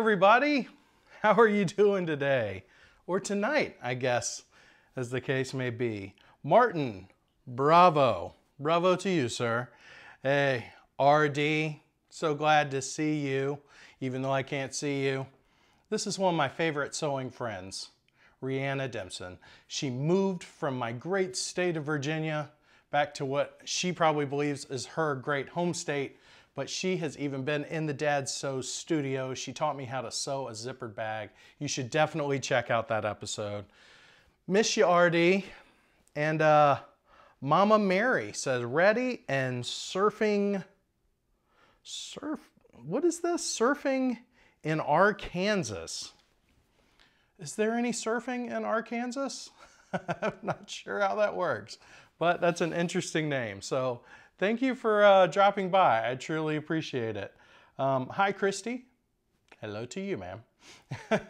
everybody, how are you doing today? Or tonight, I guess, as the case may be. Martin, bravo. Bravo to you, sir. Hey, RD, so glad to see you, even though I can't see you. This is one of my favorite sewing friends, Rihanna Dempson. She moved from my great state of Virginia back to what she probably believes is her great home state, but she has even been in the Dad Sew studio. She taught me how to sew a zippered bag. You should definitely check out that episode. Miss you, RD. And uh, Mama Mary says, ready and surfing. Surf. What is this? Surfing in Arkansas. Is there any surfing in Arkansas? I'm not sure how that works, but that's an interesting name. So thank you for uh, dropping by. I truly appreciate it. Um, hi, Christy. Hello to you, ma'am.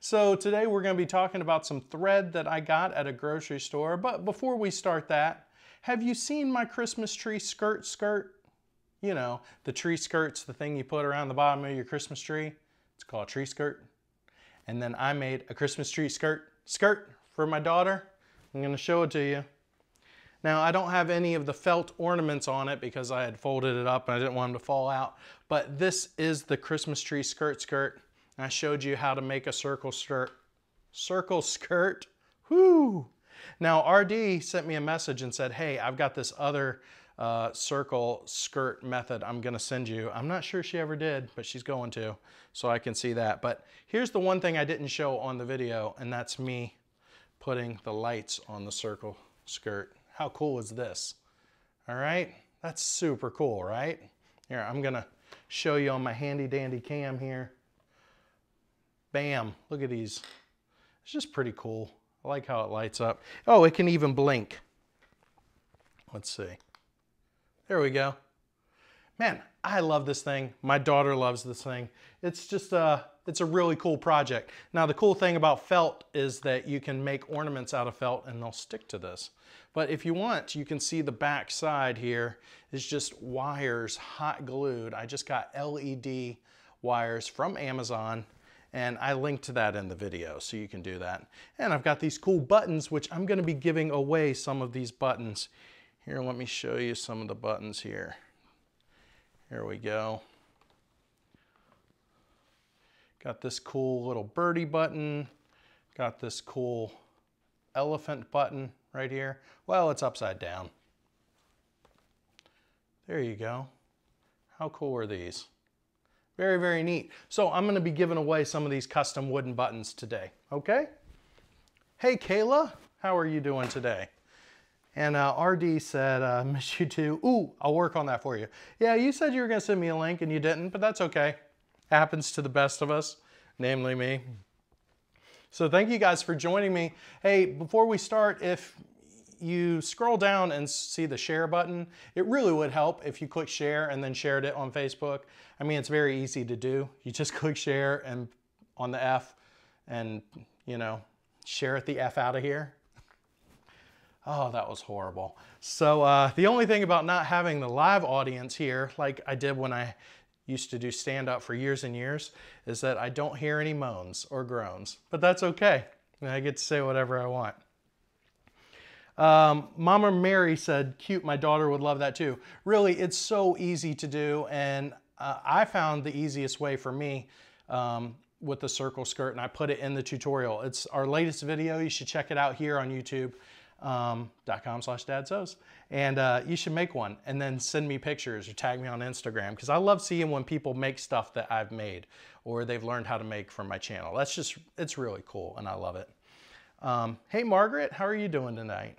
so today we're going to be talking about some thread that I got at a grocery store. But before we start that, have you seen my Christmas tree skirt skirt? You know, the tree skirt's the thing you put around the bottom of your Christmas tree. It's called a tree skirt. And then I made a Christmas tree skirt skirt for my daughter. I'm going to show it to you. Now I don't have any of the felt ornaments on it because I had folded it up and I didn't want them to fall out. But this is the Christmas tree skirt skirt. I showed you how to make a circle skirt. Circle skirt. Whoo! Now RD sent me a message and said, hey, I've got this other uh, circle skirt method I'm gonna send you. I'm not sure she ever did, but she's going to, so I can see that. But here's the one thing I didn't show on the video, and that's me putting the lights on the circle skirt. How cool is this? All right, that's super cool, right? Here, I'm gonna show you on my handy dandy cam here. Bam, look at these. It's just pretty cool. I like how it lights up. Oh, it can even blink. Let's see. There we go. Man, I love this thing. My daughter loves this thing. It's just a, it's a really cool project. Now the cool thing about felt is that you can make ornaments out of felt and they'll stick to this. But if you want, you can see the back side here is just wires hot glued. I just got LED wires from Amazon and I linked to that in the video so you can do that. And I've got these cool buttons which I'm gonna be giving away some of these buttons. Here, let me show you some of the buttons here. Here we go. Got this cool little birdie button. Got this cool elephant button right here. Well, it's upside down. There you go. How cool are these? Very, very neat. So I'm gonna be giving away some of these custom wooden buttons today, okay? Hey, Kayla, how are you doing today? And uh, RD said, uh, miss you too. Ooh, I'll work on that for you. Yeah, you said you were gonna send me a link and you didn't, but that's okay. Happens to the best of us, namely me. So thank you guys for joining me. Hey, before we start, if you scroll down and see the share button, it really would help if you click share and then shared it on Facebook. I mean, it's very easy to do. You just click share and on the F and, you know, share it the F out of here. Oh, that was horrible. So uh, the only thing about not having the live audience here, like I did when I used to do stand up for years and years, is that I don't hear any moans or groans, but that's okay. I get to say whatever I want. Um, Mama Mary said, cute, my daughter would love that too. Really, it's so easy to do. And uh, I found the easiest way for me um, with the circle skirt and I put it in the tutorial. It's our latest video. You should check it out here on youtube.com um, slash dadsews and uh, you should make one and then send me pictures or tag me on Instagram because I love seeing when people make stuff that I've made or they've learned how to make from my channel. That's just, it's really cool and I love it. Um, hey Margaret, how are you doing tonight?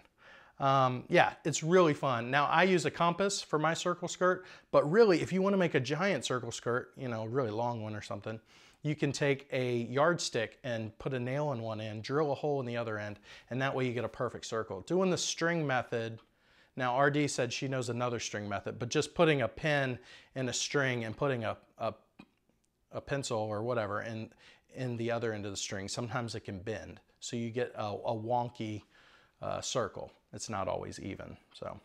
Um, yeah, it's really fun. Now I use a compass for my circle skirt, but really if you wanna make a giant circle skirt, you know, really long one or something, you can take a yardstick and put a nail in one end, drill a hole in the other end, and that way you get a perfect circle. Doing the string method, now RD said she knows another string method, but just putting a pin in a string and putting a, a, a pencil or whatever in, in the other end of the string, sometimes it can bend. So you get a, a wonky uh, circle. It's not always even, so.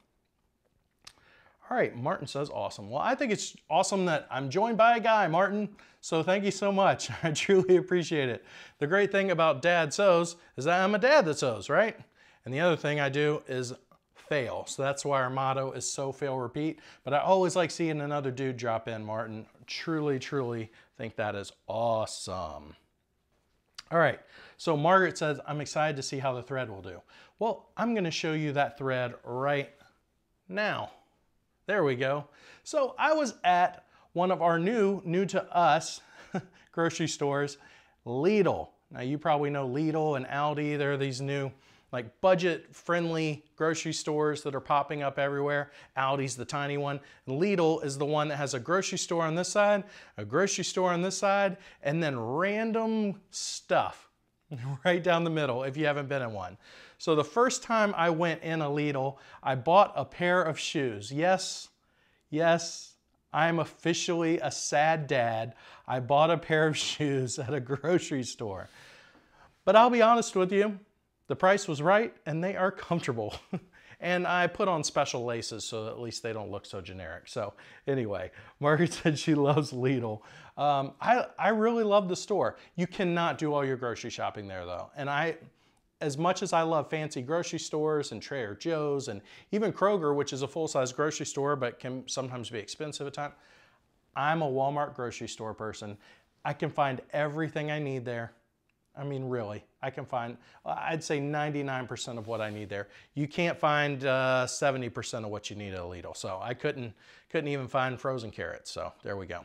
All right, Martin says awesome. Well, I think it's awesome that I'm joined by a guy, Martin. So thank you so much. I truly appreciate it. The great thing about dad sews is that I'm a dad that sews, right? And the other thing I do is fail. So that's why our motto is sew fail repeat. But I always like seeing another dude drop in, Martin. Truly, truly think that is awesome. All right, so Margaret says, I'm excited to see how the thread will do. Well, I'm gonna show you that thread right now. There we go. So I was at one of our new, new to us grocery stores, Lidl. Now you probably know Lidl and Aldi. They're these new like budget friendly grocery stores that are popping up everywhere. Aldi's the tiny one. Lidl is the one that has a grocery store on this side, a grocery store on this side, and then random stuff right down the middle if you haven't been in one. So the first time I went in a Lidl, I bought a pair of shoes. Yes, yes, I'm officially a sad dad. I bought a pair of shoes at a grocery store. But I'll be honest with you, the price was right and they are comfortable. and I put on special laces so at least they don't look so generic. So anyway, Margaret said she loves Lidl. Um, I, I really love the store. You cannot do all your grocery shopping there though. And I, as much as I love fancy grocery stores and Trader Joe's and even Kroger, which is a full-size grocery store but can sometimes be expensive at times, I'm a Walmart grocery store person. I can find everything I need there I mean, really, I can find, I'd say 99% of what I need there. You can't find 70% uh, of what you need at Lidl. So I couldn't, couldn't even find frozen carrots. So there we go.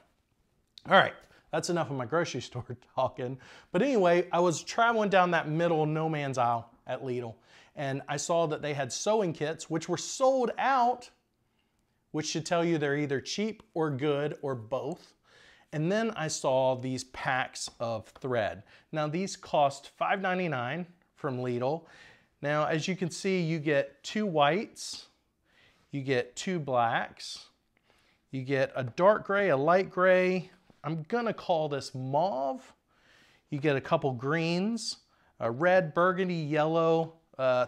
All right, that's enough of my grocery store talking. But anyway, I was traveling down that middle no man's aisle at Lidl and I saw that they had sewing kits, which were sold out, which should tell you they're either cheap or good or both. And then I saw these packs of thread. Now these cost $5.99 from Lidl. Now, as you can see, you get two whites, you get two blacks, you get a dark gray, a light gray. I'm gonna call this mauve. You get a couple greens, a red, burgundy, yellow, uh,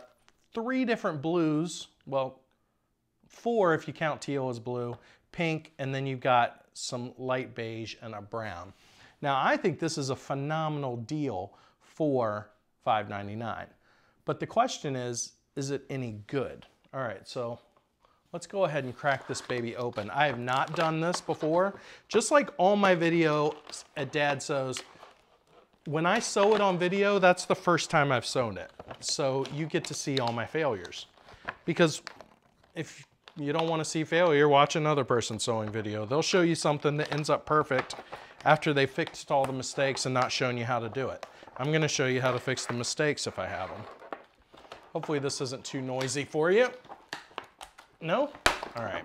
three different blues. Well, four if you count teal as blue, pink, and then you've got some light beige, and a brown. Now, I think this is a phenomenal deal for $5.99. But the question is, is it any good? All right, so let's go ahead and crack this baby open. I have not done this before. Just like all my videos at Dad Sews, when I sew it on video, that's the first time I've sewn it. So you get to see all my failures. Because if you don't want to see failure, watch another person sewing video. They'll show you something that ends up perfect after they fixed all the mistakes and not showing you how to do it. I'm going to show you how to fix the mistakes if I have them. Hopefully this isn't too noisy for you. No? All right.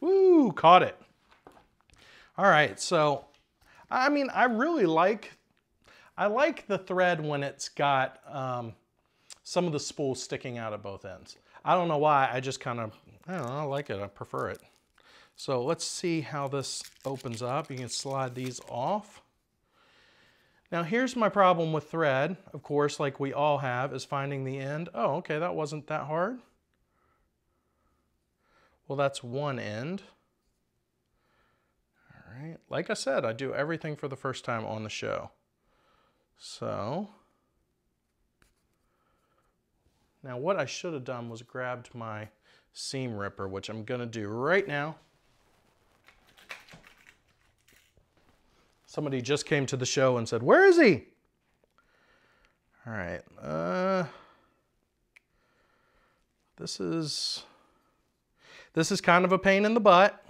Woo, caught it. All right, so, I mean, I really like, I like the thread when it's got um, some of the spools sticking out at both ends. I don't know why, I just kind of, I don't know, I like it, I prefer it. So let's see how this opens up. You can slide these off. Now here's my problem with thread, of course, like we all have, is finding the end. Oh, okay, that wasn't that hard. Well, that's one end. All right, like I said, I do everything for the first time on the show. So now what I should have done was grabbed my seam ripper, which I'm gonna do right now. Somebody just came to the show and said, where is he? All right, uh, this is, this is kind of a pain in the butt.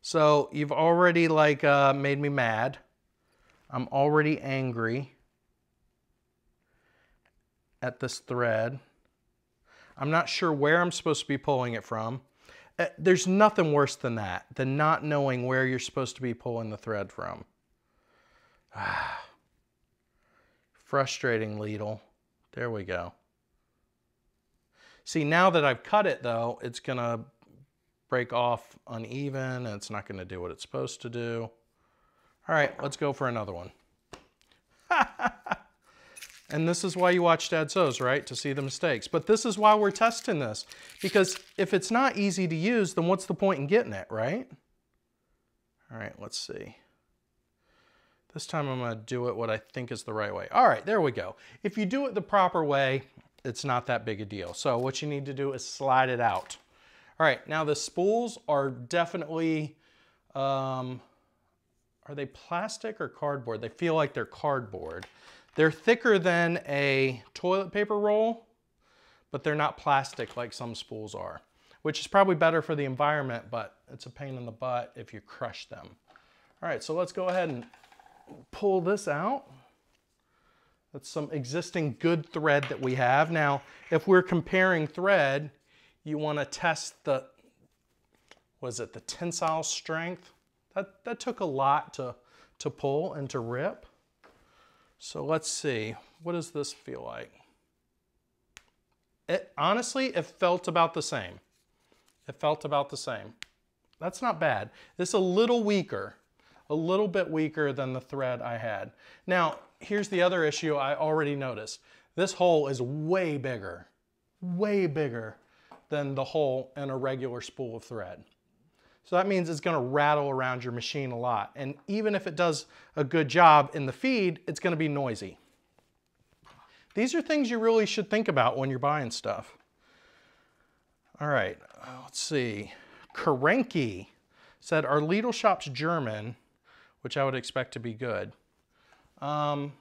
So you've already like uh, made me mad. I'm already angry at this thread. I'm not sure where I'm supposed to be pulling it from. Uh, there's nothing worse than that, than not knowing where you're supposed to be pulling the thread from. Frustrating needle. There we go. See, now that I've cut it though, it's gonna break off uneven and it's not gonna do what it's supposed to do. All right, let's go for another one. and this is why you watch Dad Sews, right? To see the mistakes. But this is why we're testing this. Because if it's not easy to use, then what's the point in getting it, right? All right, let's see. This time I'm gonna do it what I think is the right way. All right, there we go. If you do it the proper way, it's not that big a deal. So what you need to do is slide it out. All right, now the spools are definitely, um, are they plastic or cardboard? They feel like they're cardboard. They're thicker than a toilet paper roll, but they're not plastic like some spools are, which is probably better for the environment, but it's a pain in the butt if you crush them. All right, so let's go ahead and pull this out. That's some existing good thread that we have. Now, if we're comparing thread, you want to test the, was it the tensile strength? That, that took a lot to, to pull and to rip. So let's see, what does this feel like? It, honestly, it felt about the same. It felt about the same. That's not bad. It's a little weaker a little bit weaker than the thread I had. Now, here's the other issue I already noticed. This hole is way bigger, way bigger than the hole in a regular spool of thread. So that means it's gonna rattle around your machine a lot. And even if it does a good job in the feed, it's gonna be noisy. These are things you really should think about when you're buying stuff. All right, let's see. Karenki said, our Lidl shop's German which I would expect to be good. Um,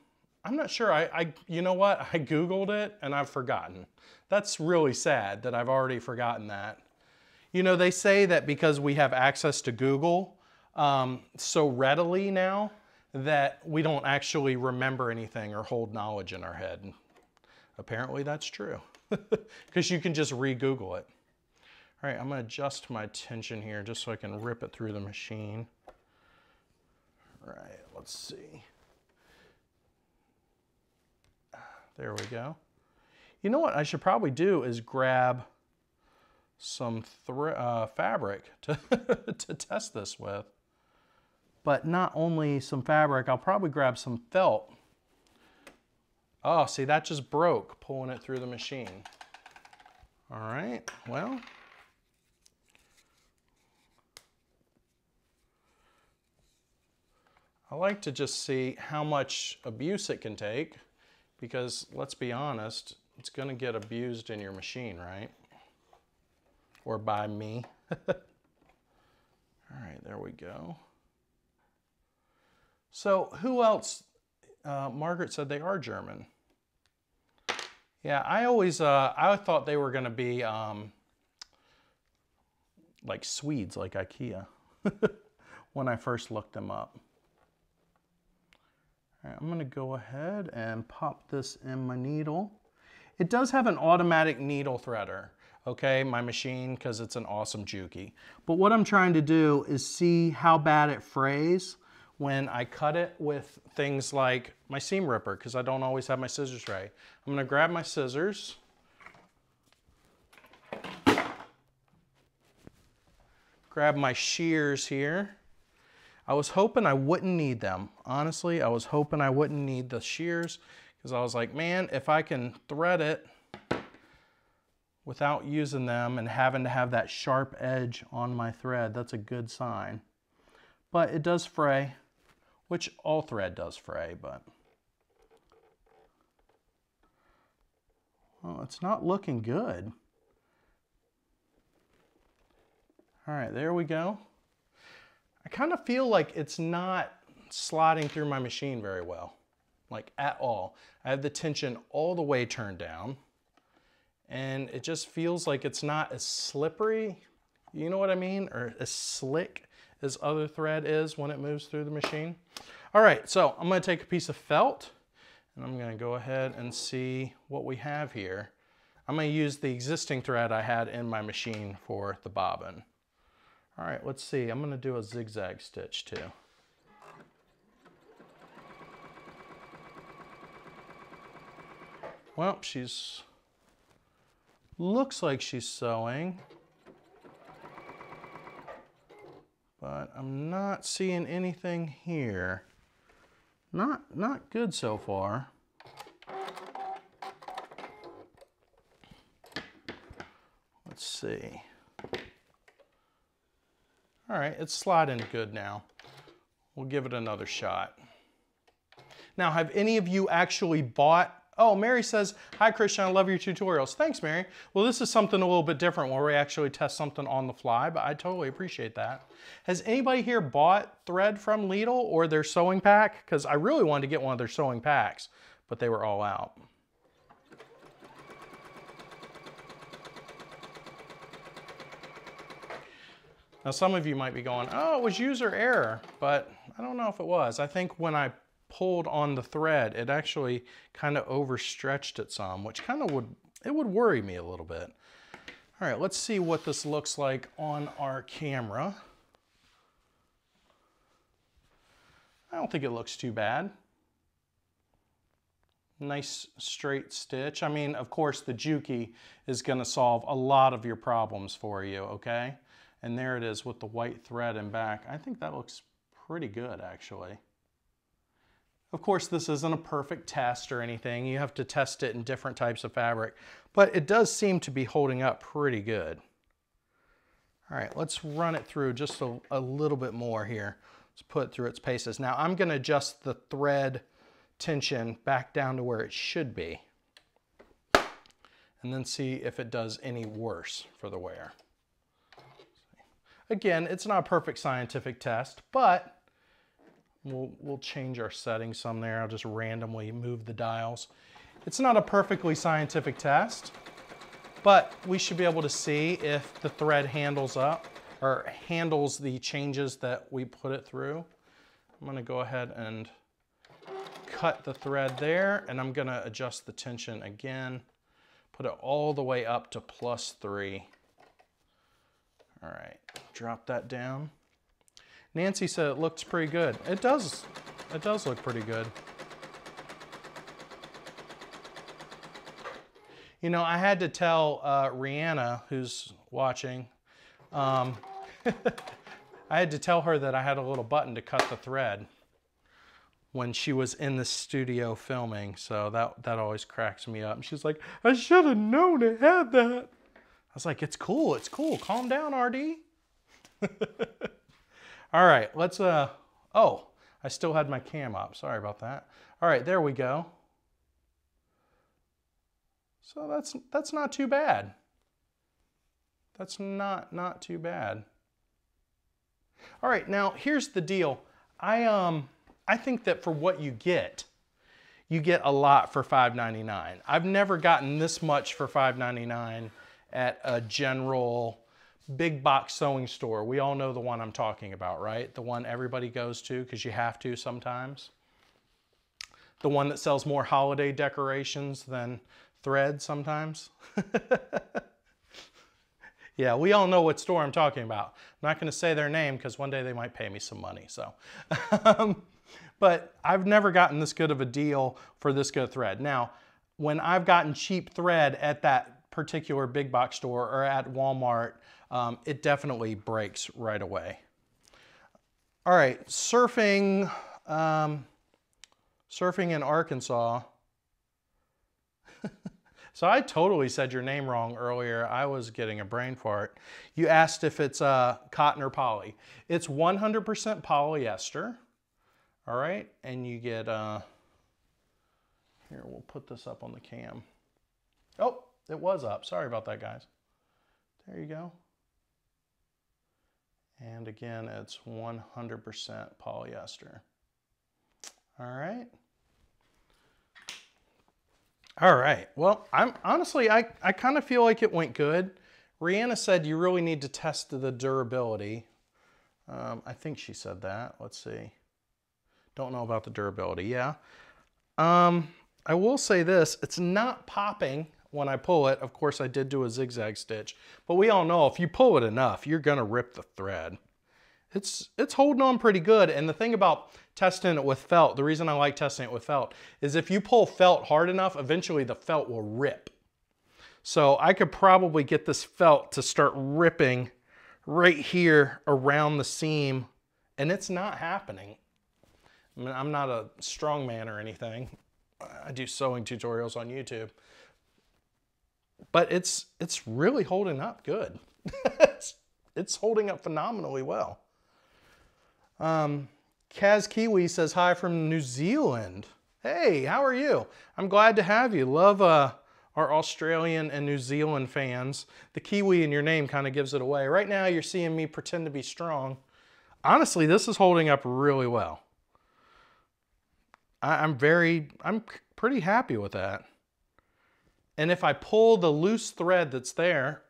I'm not sure. I, I, you know what? I Googled it and I've forgotten. That's really sad that I've already forgotten that. You know, they say that because we have access to Google um, so readily now that we don't actually remember anything or hold knowledge in our head. Apparently that's true because you can just re-Google it. All right, I'm gonna adjust my tension here just so I can rip it through the machine. Right, let's see. There we go. You know what I should probably do is grab some uh, fabric to, to test this with. But not only some fabric, I'll probably grab some felt. Oh, see, that just broke pulling it through the machine. All right, well, I like to just see how much abuse it can take because let's be honest, it's going to get abused in your machine, right? Or by me. All right, there we go. So who else? Uh, Margaret said they are German. Yeah, I always, uh, I thought they were going to be um, like Swedes, like IKEA, when I first looked them up. Right, I'm gonna go ahead and pop this in my needle. It does have an automatic needle threader, okay, my machine, because it's an awesome Juki. But what I'm trying to do is see how bad it frays when I cut it with things like my seam ripper, because I don't always have my scissors right. I'm gonna grab my scissors, grab my shears here, I was hoping I wouldn't need them. Honestly, I was hoping I wouldn't need the shears because I was like, man, if I can thread it without using them and having to have that sharp edge on my thread, that's a good sign. But it does fray, which all thread does fray, but well, it's not looking good. All right, there we go. I kind of feel like it's not sliding through my machine very well, like at all. I have the tension all the way turned down and it just feels like it's not as slippery, you know what I mean? Or as slick as other thread is when it moves through the machine. All right, so I'm gonna take a piece of felt and I'm gonna go ahead and see what we have here. I'm gonna use the existing thread I had in my machine for the bobbin. All right, let's see. I'm gonna do a zigzag stitch too. Well, she's looks like she's sewing. But I'm not seeing anything here. Not, not good so far. Let's see. All right, it's sliding good now. We'll give it another shot. Now, have any of you actually bought? Oh, Mary says, Hi, Christian, I love your tutorials. Thanks, Mary. Well, this is something a little bit different where we actually test something on the fly, but I totally appreciate that. Has anybody here bought thread from Lidl or their sewing pack? Because I really wanted to get one of their sewing packs, but they were all out. Now, some of you might be going, oh, it was user error, but I don't know if it was. I think when I pulled on the thread, it actually kind of overstretched it some, which kind of would, it would worry me a little bit. All right, let's see what this looks like on our camera. I don't think it looks too bad. Nice straight stitch. I mean, of course, the Juki is gonna solve a lot of your problems for you, okay? And there it is with the white thread and back. I think that looks pretty good actually. Of course, this isn't a perfect test or anything. You have to test it in different types of fabric, but it does seem to be holding up pretty good. All right, let's run it through just a, a little bit more here. Let's put it through its paces. Now I'm gonna adjust the thread tension back down to where it should be and then see if it does any worse for the wear. Again, it's not a perfect scientific test, but we'll, we'll change our settings some there. I'll just randomly move the dials. It's not a perfectly scientific test, but we should be able to see if the thread handles up or handles the changes that we put it through. I'm gonna go ahead and cut the thread there and I'm gonna adjust the tension again, put it all the way up to plus three. All right, drop that down. Nancy said it looks pretty good. It does, it does look pretty good. You know, I had to tell uh, Rihanna, who's watching, um, I had to tell her that I had a little button to cut the thread when she was in the studio filming. So that, that always cracks me up. And she's like, I should have known it had that. I was like, it's cool, it's cool. Calm down, RD. All right, let's, uh, oh, I still had my cam up. Sorry about that. All right, there we go. So that's, that's not too bad. That's not, not too bad. All right, now here's the deal. I, um, I think that for what you get, you get a lot for $5.99. I've never gotten this much for $5.99 at a general big box sewing store. We all know the one I'm talking about, right? The one everybody goes to because you have to sometimes. The one that sells more holiday decorations than thread sometimes. yeah, we all know what store I'm talking about. I'm not going to say their name because one day they might pay me some money. So, but I've never gotten this good of a deal for this good thread. Now, when I've gotten cheap thread at that particular big box store or at Walmart, um, it definitely breaks right away. All right, surfing, um, surfing in Arkansas. so I totally said your name wrong earlier. I was getting a brain fart. You asked if it's uh, cotton or poly. It's 100% polyester. All right, and you get, uh, here, we'll put this up on the cam. Oh, it was up. Sorry about that, guys. There you go. And again, it's 100% polyester. All right. All right. Well, I'm honestly, I, I kind of feel like it went good. Rihanna said you really need to test the durability. Um, I think she said that. Let's see. Don't know about the durability. Yeah. Um, I will say this, it's not popping when I pull it, of course I did do a zigzag stitch, but we all know if you pull it enough, you're gonna rip the thread. it's it's holding on pretty good. And the thing about testing it with felt, the reason I like testing it with felt is if you pull felt hard enough, eventually the felt will rip. So I could probably get this felt to start ripping right here around the seam and it's not happening. I mean, I'm not a strong man or anything. I do sewing tutorials on YouTube. But it's it's really holding up good. it's, it's holding up phenomenally well. Um, Kaz Kiwi says hi from New Zealand. Hey, how are you? I'm glad to have you. Love uh, our Australian and New Zealand fans. The Kiwi in your name kind of gives it away. Right now, you're seeing me pretend to be strong. Honestly, this is holding up really well. I, I'm very, I'm pretty happy with that. And if I pull the loose thread that's there,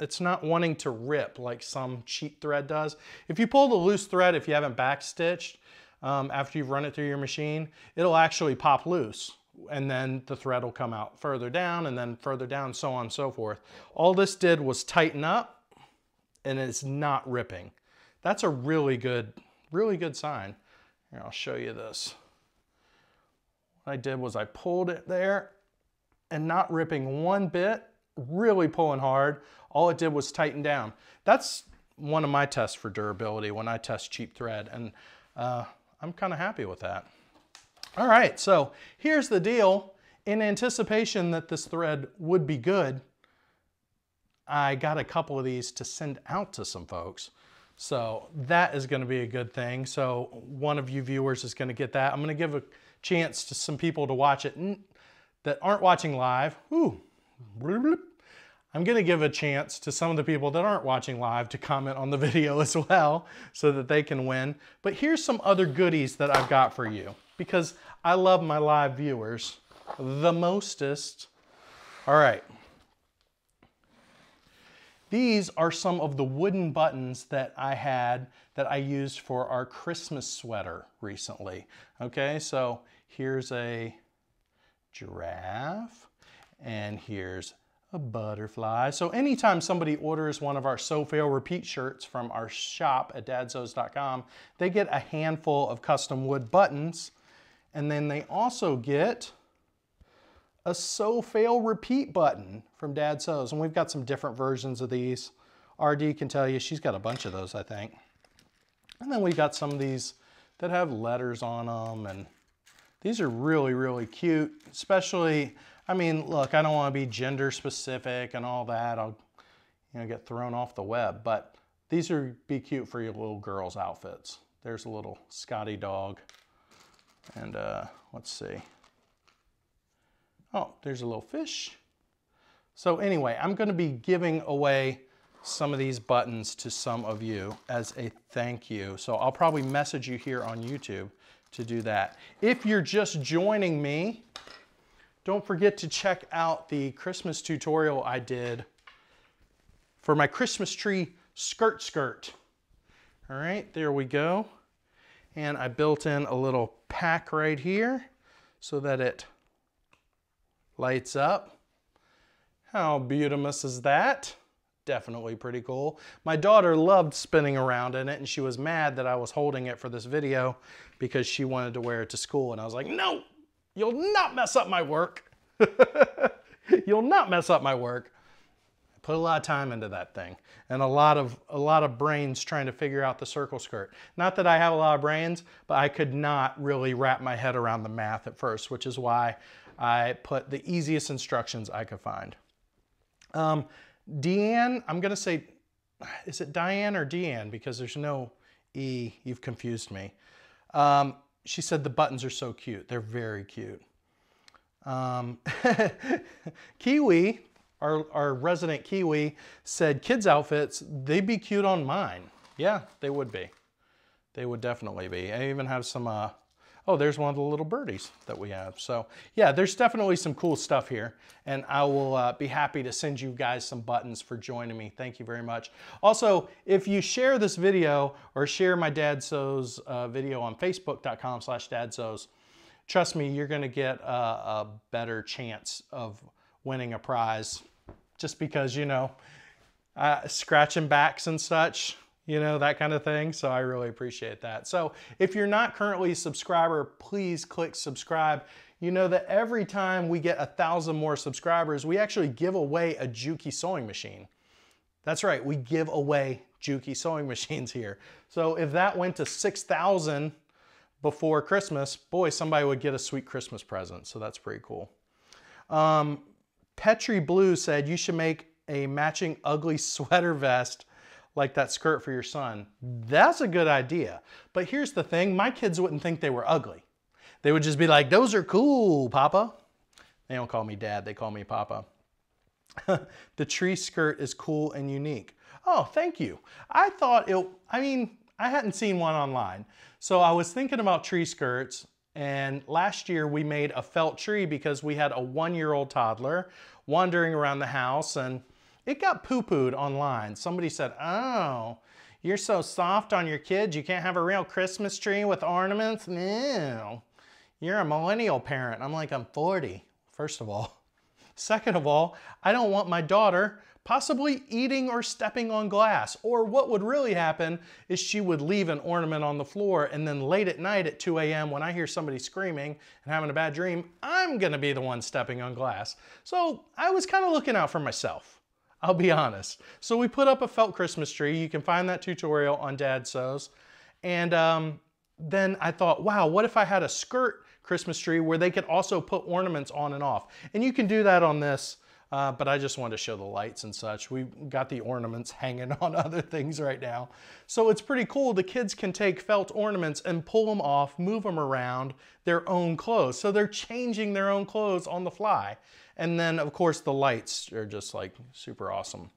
it's not wanting to rip like some cheap thread does. If you pull the loose thread, if you haven't backstitched um, after you've run it through your machine, it'll actually pop loose and then the thread will come out further down and then further down, so on and so forth. All this did was tighten up and it's not ripping. That's a really good, really good sign. Here, I'll show you this. What I did was I pulled it there and not ripping one bit, really pulling hard. All it did was tighten down. That's one of my tests for durability when I test cheap thread, and uh, I'm kind of happy with that. All right, so here's the deal. In anticipation that this thread would be good, I got a couple of these to send out to some folks. So that is gonna be a good thing. So one of you viewers is gonna get that. I'm gonna give a chance to some people to watch it that aren't watching live. Ooh, I'm gonna give a chance to some of the people that aren't watching live to comment on the video as well so that they can win. But here's some other goodies that I've got for you because I love my live viewers the mostest. All right. These are some of the wooden buttons that I had that I used for our Christmas sweater recently. Okay, so here's a giraffe and here's a butterfly. So anytime somebody orders one of our Sew Fail Repeat shirts from our shop at dadsews.com, they get a handful of custom wood buttons and then they also get a Sew Fail Repeat button from Dad Sews. And we've got some different versions of these. RD can tell you she's got a bunch of those, I think. And then we've got some of these that have letters on them and these are really, really cute, especially I mean, look, I don't want to be gender specific and all that. I'll, you know, get thrown off the web, but these are be cute for your little girls' outfits. There's a little Scotty dog. And uh, let's see. Oh, there's a little fish. So anyway, I'm going to be giving away some of these buttons to some of you as a thank you. So I'll probably message you here on YouTube to do that. If you're just joining me, don't forget to check out the Christmas tutorial I did for my Christmas tree skirt skirt. All right, there we go. And I built in a little pack right here so that it lights up. How beautiful is that? Definitely pretty cool. My daughter loved spinning around in it and she was mad that I was holding it for this video because she wanted to wear it to school and I was like, no, You'll not mess up my work. You'll not mess up my work. I put a lot of time into that thing and a lot of a lot of brains trying to figure out the circle skirt. Not that I have a lot of brains, but I could not really wrap my head around the math at first, which is why I put the easiest instructions I could find. Um, Deanne, I'm gonna say, is it Diane or Deanne? Because there's no E, you've confused me. Um, she said the buttons are so cute. They're very cute. Um, Kiwi, our, our resident Kiwi, said kids' outfits, they'd be cute on mine. Yeah, they would be. They would definitely be. I even have some uh, oh, there's one of the little birdies that we have. So yeah, there's definitely some cool stuff here and I will uh, be happy to send you guys some buttons for joining me. Thank you very much. Also, if you share this video or share my Dad Sews uh, video on facebook.com slash dadsews, trust me, you're gonna get a, a better chance of winning a prize just because, you know, uh, scratching backs and such, you know, that kind of thing. So I really appreciate that. So if you're not currently a subscriber, please click subscribe. You know that every time we get a thousand more subscribers, we actually give away a Juki sewing machine. That's right, we give away Juki sewing machines here. So if that went to 6,000 before Christmas, boy, somebody would get a sweet Christmas present. So that's pretty cool. Um, Petri Blue said you should make a matching ugly sweater vest like that skirt for your son. That's a good idea. But here's the thing, my kids wouldn't think they were ugly. They would just be like, those are cool, Papa. They don't call me dad, they call me Papa. the tree skirt is cool and unique. Oh, thank you. I thought it, I mean, I hadn't seen one online. So I was thinking about tree skirts and last year we made a felt tree because we had a one year old toddler wandering around the house and it got poo-pooed online. Somebody said, oh, you're so soft on your kids, you can't have a real Christmas tree with ornaments? No, you're a millennial parent. I'm like, I'm 40, first of all. Second of all, I don't want my daughter possibly eating or stepping on glass. Or what would really happen is she would leave an ornament on the floor and then late at night at 2 a.m. when I hear somebody screaming and having a bad dream, I'm gonna be the one stepping on glass. So I was kind of looking out for myself. I'll be honest. So we put up a felt Christmas tree. You can find that tutorial on Dad Sews. And um, then I thought, wow, what if I had a skirt Christmas tree where they could also put ornaments on and off? And you can do that on this, uh, but I just wanted to show the lights and such. We've got the ornaments hanging on other things right now. So it's pretty cool. The kids can take felt ornaments and pull them off, move them around their own clothes. So they're changing their own clothes on the fly. And then of course the lights are just like super awesome.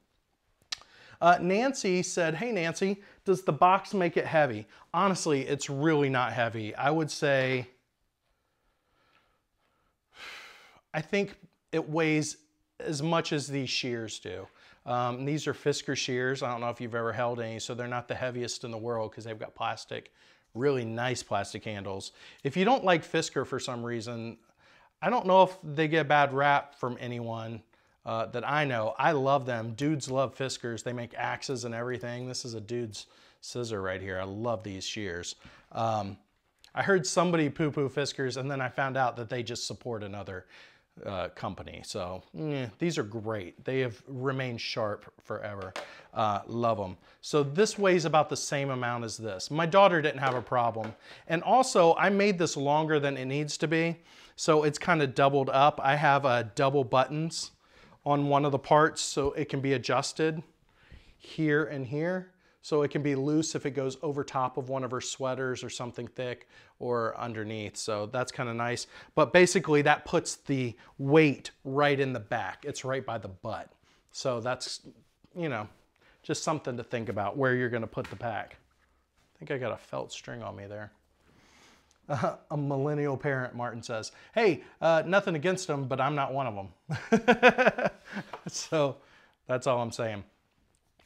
Uh, Nancy said, hey Nancy, does the box make it heavy? Honestly, it's really not heavy. I would say, I think it weighs as much as these shears do. Um, these are Fiskars shears. I don't know if you've ever held any, so they're not the heaviest in the world because they've got plastic, really nice plastic handles. If you don't like Fiskars for some reason, I don't know if they get a bad rap from anyone uh, that I know. I love them. Dudes love Fiskars. They make axes and everything. This is a dude's scissor right here. I love these shears. Um, I heard somebody poo-poo Fiskars and then I found out that they just support another uh, company. So these are great. They have remained sharp forever. Uh, love them. So this weighs about the same amount as this. My daughter didn't have a problem. And also I made this longer than it needs to be. So it's kind of doubled up. I have uh, double buttons on one of the parts so it can be adjusted here and here. So it can be loose if it goes over top of one of her sweaters or something thick or underneath. So that's kind of nice. But basically that puts the weight right in the back. It's right by the butt. So that's, you know, just something to think about where you're gonna put the pack. I think I got a felt string on me there. Uh, a millennial parent, Martin says. Hey, uh, nothing against them, but I'm not one of them. so that's all I'm saying.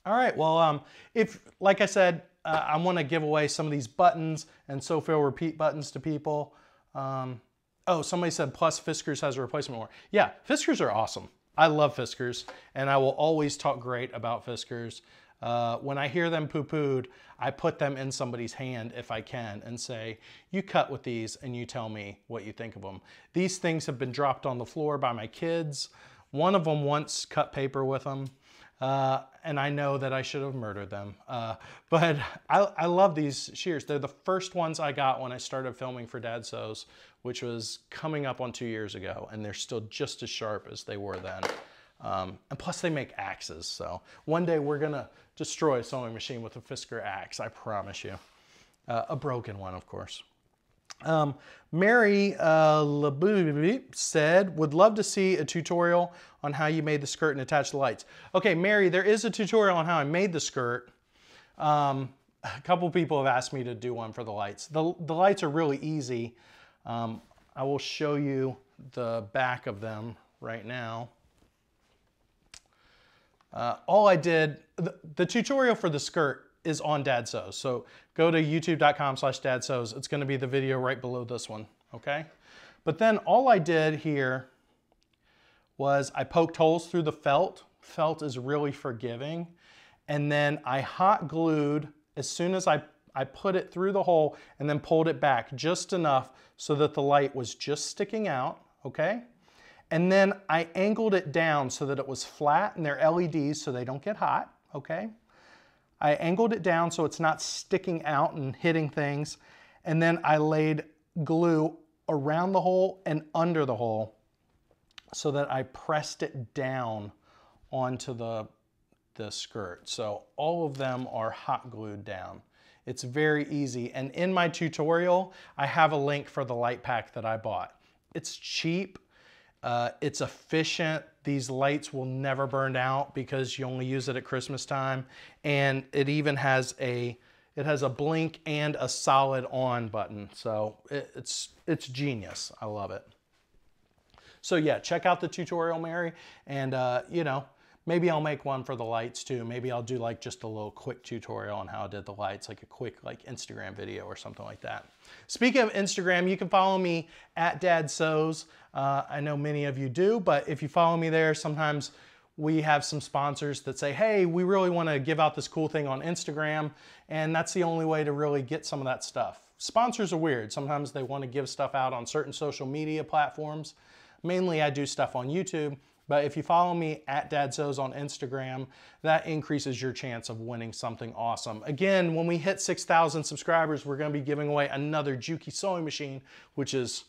All right, well, um, if, like I said, uh, I want to give away some of these buttons and sew fail repeat buttons to people. Um, oh, somebody said plus Fiskars has a replacement more. Yeah, Fiskars are awesome. I love Fiskars, and I will always talk great about Fiskars. Uh, when I hear them poo-pooed, I put them in somebody's hand if I can and say, you cut with these and you tell me what you think of them. These things have been dropped on the floor by my kids. One of them once cut paper with them. Uh, and I know that I should have murdered them. Uh, but I, I, love these shears. They're the first ones I got when I started filming for Dad Sews, which was coming up on two years ago, and they're still just as sharp as they were then. Um, and plus they make axes, so one day we're gonna destroy a sewing machine with a Fisker axe, I promise you. Uh, a broken one, of course. Um, Mary uh, said, would love to see a tutorial on how you made the skirt and attach the lights. Okay, Mary, there is a tutorial on how I made the skirt. Um, a couple people have asked me to do one for the lights. The, the lights are really easy. Um, I will show you the back of them right now. Uh, all I did, the, the, tutorial for the skirt is on Dad Sews. So go to youtube.com slash Dad Sews. It's gonna be the video right below this one, okay? But then all I did here was I poked holes through the felt. Felt is really forgiving. and then I hot glued as soon as I, I put it through the hole and then pulled it back just enough so that the light was just sticking out, okay? And then I angled it down so that it was flat and they're LEDs so they don't get hot, okay? I angled it down so it's not sticking out and hitting things. And then I laid glue around the hole and under the hole so that I pressed it down onto the, the skirt. So all of them are hot glued down. It's very easy. And in my tutorial, I have a link for the light pack that I bought. It's cheap, uh, it's efficient. These lights will never burn out because you only use it at Christmas time. And it even has a it has a blink and a solid on button. So it, it's it's genius. I love it. So yeah, check out the tutorial, Mary, and uh, you know, maybe I'll make one for the lights too. Maybe I'll do like just a little quick tutorial on how I did the lights, like a quick like Instagram video or something like that. Speaking of Instagram, you can follow me at Dad Sews. Uh, I know many of you do, but if you follow me there, sometimes we have some sponsors that say, hey, we really want to give out this cool thing on Instagram, and that's the only way to really get some of that stuff. Sponsors are weird. Sometimes they want to give stuff out on certain social media platforms. Mainly I do stuff on YouTube, but if you follow me at Dad Sews on Instagram, that increases your chance of winning something awesome. Again, when we hit 6,000 subscribers, we're gonna be giving away another Juki sewing machine, which is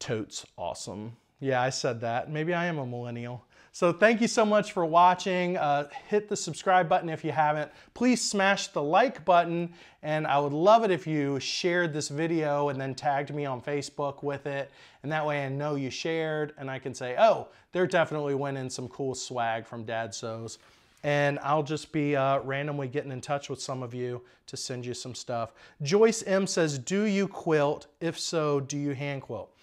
totes awesome. Yeah, I said that. Maybe I am a millennial. So thank you so much for watching. Uh, hit the subscribe button if you haven't. Please smash the like button and I would love it if you shared this video and then tagged me on Facebook with it. And that way I know you shared and I can say, oh, they're definitely winning some cool swag from Dad Sews. And I'll just be uh, randomly getting in touch with some of you to send you some stuff. Joyce M says, do you quilt? If so, do you hand quilt?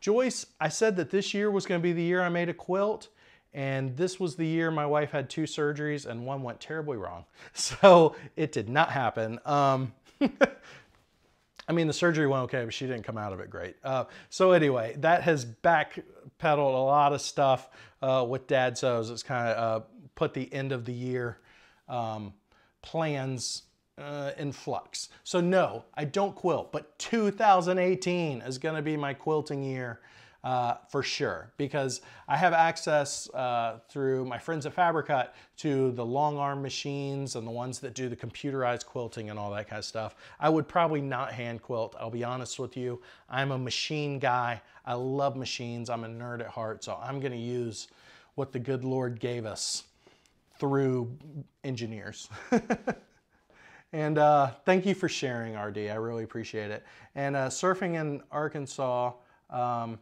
Joyce, I said that this year was gonna be the year I made a quilt. And this was the year my wife had two surgeries and one went terribly wrong. So it did not happen. Um, I mean, the surgery went okay, but she didn't come out of it great. Uh, so anyway, that has backpedaled a lot of stuff uh, with Dad Sews. It's kind of uh, put the end of the year um, plans uh, in flux. So no, I don't quilt, but 2018 is going to be my quilting year uh, for sure because I have access uh, through my friends at Fabricut to the long arm machines and the ones that do the computerized quilting and all that kind of stuff. I would probably not hand quilt, I'll be honest with you. I'm a machine guy. I love machines. I'm a nerd at heart, so I'm going to use what the good Lord gave us through engineers. and uh, thank you for sharing, RD. I really appreciate it. And uh, surfing in Arkansas, um,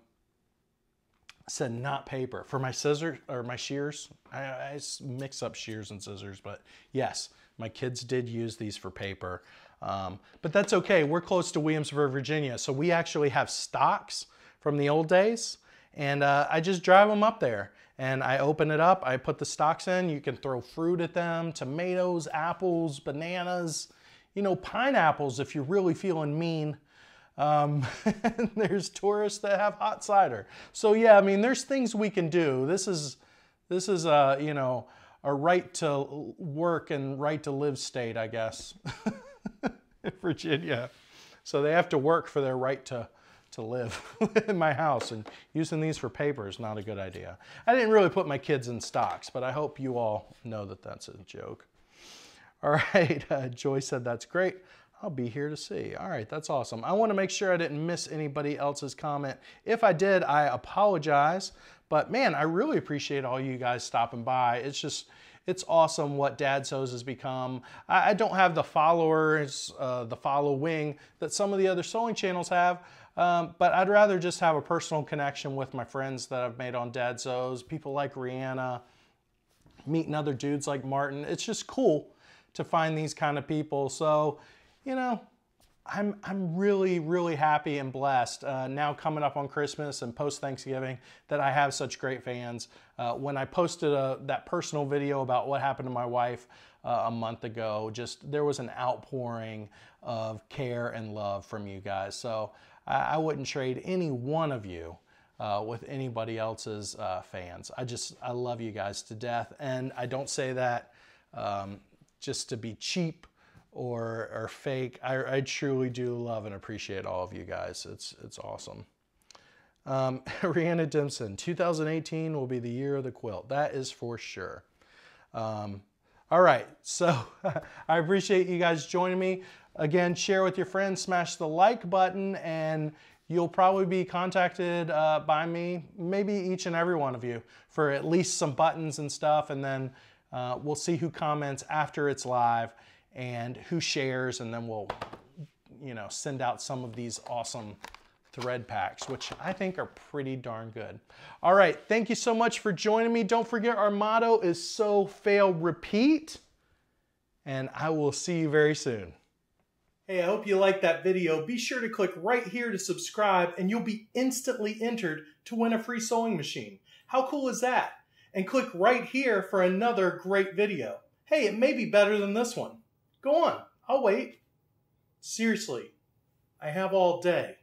said not paper for my scissors or my shears. I, I, mix up shears and scissors, but yes, my kids did use these for paper. Um, but that's okay. We're close to Williamsburg, Virginia, so we actually have stocks from the old days, and uh, I just drive them up there. And I open it up, I put the stocks in. You can throw fruit at them, tomatoes, apples, bananas, you know, pineapples if you're really feeling mean. Um, there's tourists that have hot cider. So yeah, I mean, there's things we can do. This is, this is a, you know, a right to work and right to live state, I guess, in Virginia. So they have to work for their right to, to live in my house and using these for paper is not a good idea. I didn't really put my kids in stocks, but I hope you all know that that's a joke. All right, uh, Joy said that's great. I'll be here to see. All right, that's awesome. I want to make sure I didn't miss anybody else's comment. If I did, I apologize. But man, I really appreciate all you guys stopping by. It's just, it's awesome what Dad Sews has become. I, I don't have the followers, uh, the following that some of the other sewing channels have, um, but I'd rather just have a personal connection with my friends that I've made on Dad Sews, people like Rihanna, meeting other dudes like Martin. It's just cool to find these kind of people. So you know, I'm, I'm really, really happy and blessed uh, now coming up on Christmas and post Thanksgiving that I have such great fans. Uh, when I posted a, uh, that personal video about what happened to my wife uh, a month ago, just there was an outpouring of care and love from you guys. So I, I wouldn't trade any one of you uh, with anybody else's uh, fans. I just, I love you guys to death. And I don't say that um, just to be cheap or, or fake. I, I truly do love and appreciate all of you guys. It's, it's awesome. Um, Rihanna Dimson, 2018 will be the year of the quilt. That is for sure. Um, all right, so I appreciate you guys joining me. Again, share with your friends, smash the like button, and you'll probably be contacted uh, by me, maybe each and every one of you, for at least some buttons and stuff, and then uh, we'll see who comments after it's live and who shares, and then we'll, you know, send out some of these awesome thread packs, which I think are pretty darn good. All right, thank you so much for joining me. Don't forget our motto is sew fail, repeat, and I will see you very soon. Hey, I hope you liked that video. Be sure to click right here to subscribe and you'll be instantly entered to win a free sewing machine. How cool is that? And click right here for another great video. Hey, it may be better than this one. Go on, I'll wait. Seriously, I have all day.